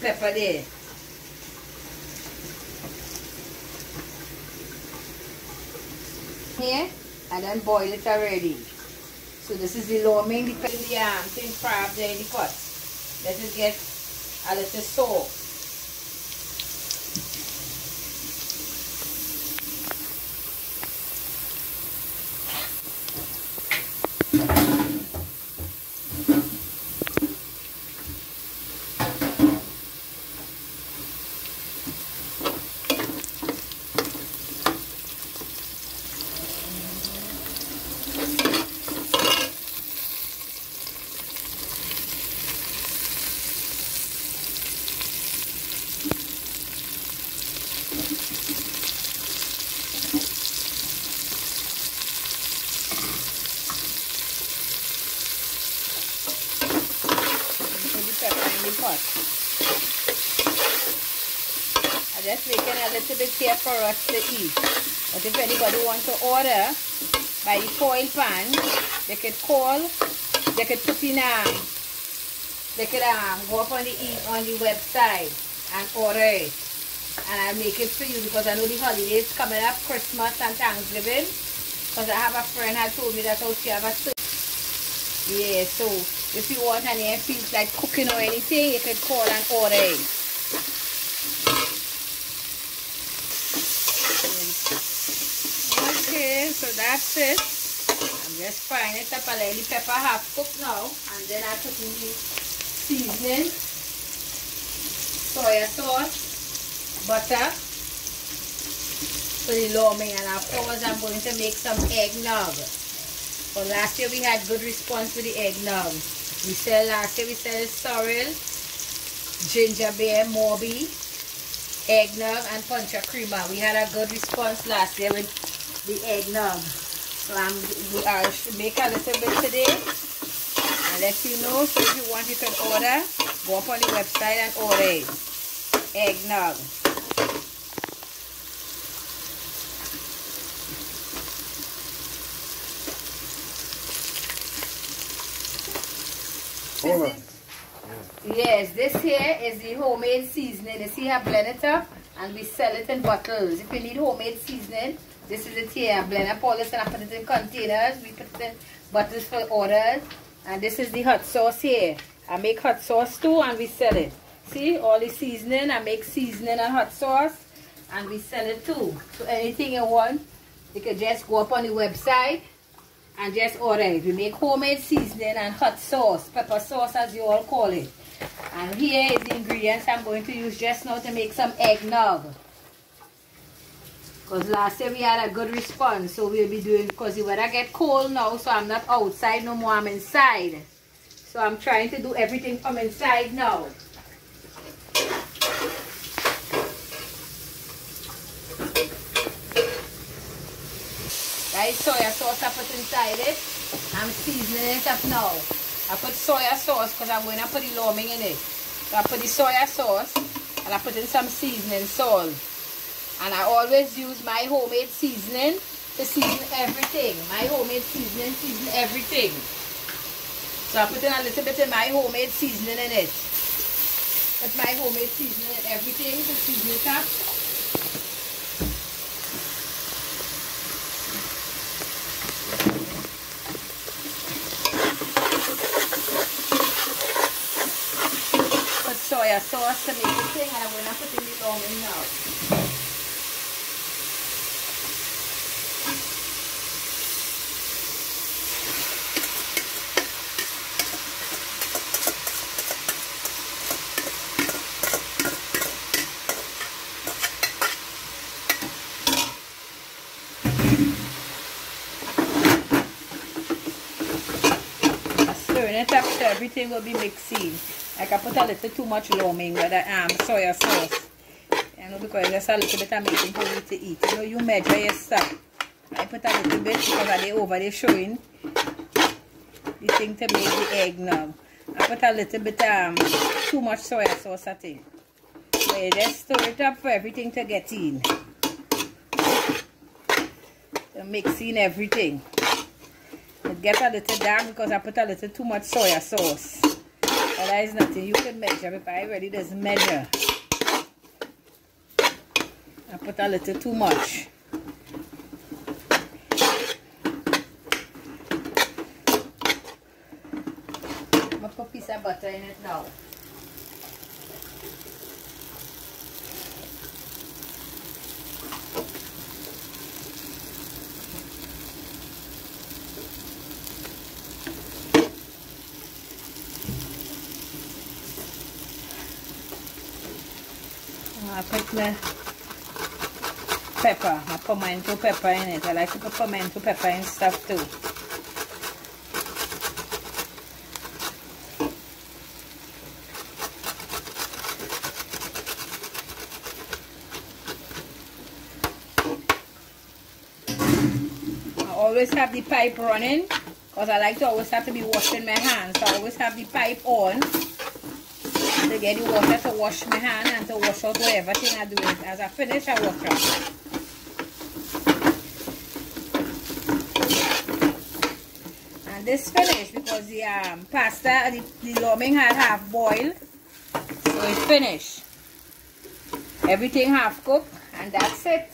pepper there. Here, and then boil it already. So this is the lo mein, the, the um, thing crab there in the pot. Let it get a little soft. Pot. I'm just making a little bit here for us to eat. But if anybody wants to order by the foil pan, they could call, they could put in a, they could um, go up on the on the website and order it. And I'll make it for you because I know the holidays coming up, Christmas and Thanksgiving. Because I have a friend who told me that she have a yeah, so if you want any feels like cooking or anything, you can call and order it. Okay, so that's it. I'm just frying it up. I let the pepper half cooked now. And then I put in the seasoning, soya sauce, butter, for the lo mein. And of course, I'm going to make some egg eggnog. But last year we had good response to the eggnog. We sell last year we sell sorrel, ginger beer, mauby, eggnog and puncha creamer. We had a good response last year with the eggnog. So I'm we are make a little bit today and let you know. So if you want you can order, go up on the website and order it. Eggnog. Yes, this here is the homemade seasoning. You see I blend it up and we sell it in bottles. If you need homemade seasoning, this is it here. I blend up all this and I put it in containers. We put it in bottles for orders. And this is the hot sauce here. I make hot sauce too and we sell it. See, all the seasoning. I make seasoning and hot sauce and we sell it too. So anything you want, you can just go up on the website and just it. We make homemade seasoning and hot sauce, pepper sauce as you all call it. And here is the ingredients I'm going to use just now to make some eggnog. Because last year we had a good response, so we'll be doing, because the weather get cold now, so I'm not outside no more, I'm inside. So I'm trying to do everything from inside now. Right, soya sauce I put inside it. I'm seasoning it up now. I put soya sauce because I'm going to put the lo mein in it. So I put the soya sauce and I put in some seasoning salt. And I always use my homemade seasoning to season everything. My homemade seasoning season everything. So I put in a little bit of my homemade seasoning in it. Put my homemade seasoning in everything to season it up. Soya sauce to make the thing and I'm going to put in the in now. Stirring everything will be mixing. Like I put a little too much lo mein with the um, soya sauce. You know, because there's a little bit of making for you to eat. You know, you measure your stuff. I put a little bit because of the over there showing the thing to make the egg now. I put a little bit um too much soya sauce I think. So you just stir it up for everything to get in. So mixing everything. It get a little dark because I put a little too much soya sauce. That is nothing. You can measure. If I already doesn't measure. I put a little too much. I'm going to put a piece of butter in it now. I put my pepper, my pimento pepper in it. I like to put pimento pepper in stuff too. I always have the pipe running because I like to always have to be washing my hands. So I always have the pipe on to get the water to wash my hand and to wash out whatever thing I do. As I finish, I wash out. And this finished because the um, pasta, the, the lo mein had half boiled. So it's finished. Everything half cooked and that's it.